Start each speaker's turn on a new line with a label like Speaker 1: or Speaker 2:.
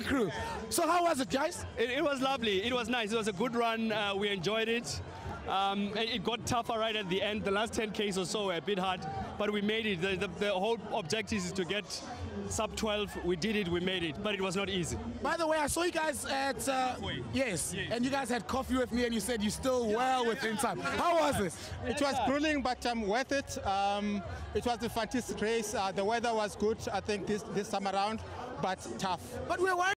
Speaker 1: crew. So how was it, guys?
Speaker 2: It, it was lovely. It was nice. It was a good run. Uh, we enjoyed it. Um, it got tougher right at the end. The last 10 Ks or so were a bit hard, but we made it. The, the, the whole objective is to get sub 12. We did it, we made it, but it was not easy.
Speaker 1: By the way, I saw you guys at uh, yes,
Speaker 2: Yes.
Speaker 1: and you guys had coffee with me, and you said you still well within time. How was it?
Speaker 3: It was grueling, but um, worth it. Um, it was a fantastic race. Uh, the weather was good, I think, this, this time around, but tough.
Speaker 1: But we're.